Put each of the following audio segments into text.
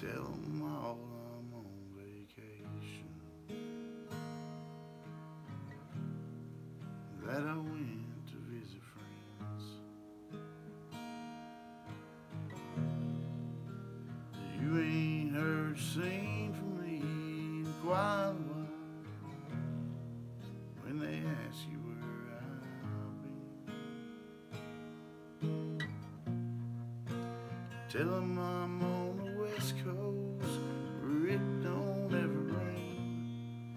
Tell them all I'm on vacation. That I went to visit friends. You ain't heard sing from me in quite a while. When they ask you where I've been, tell them I'm on west coast where it don't ever rain.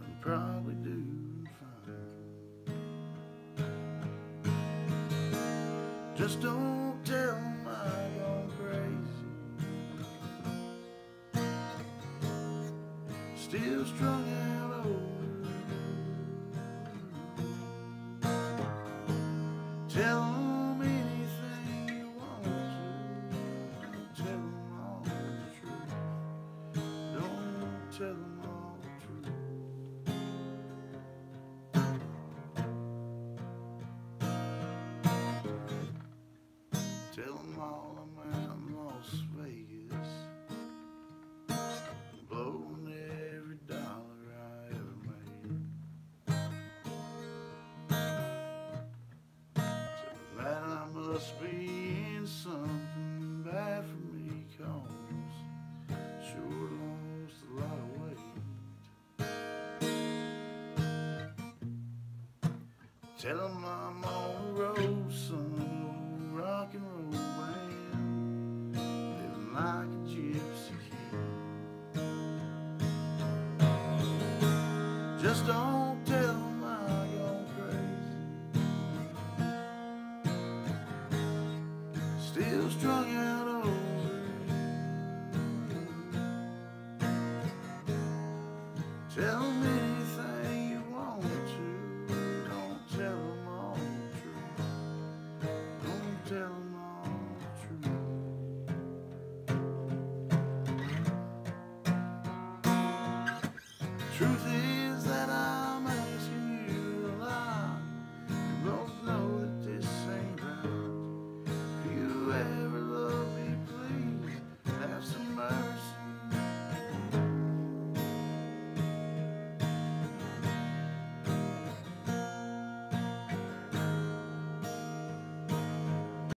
I'm probably doing fine. Just don't tell I gone crazy. Still strung out tell them all the truth. Tell them all I'm out in Las Vegas. Blowing every dollar I ever made. Tell them that I must be in something Tell them I'm on the road, some rock and roll band, living like a gypsy kid. Just don't tell them I go crazy. Still strung out over you. Tell me.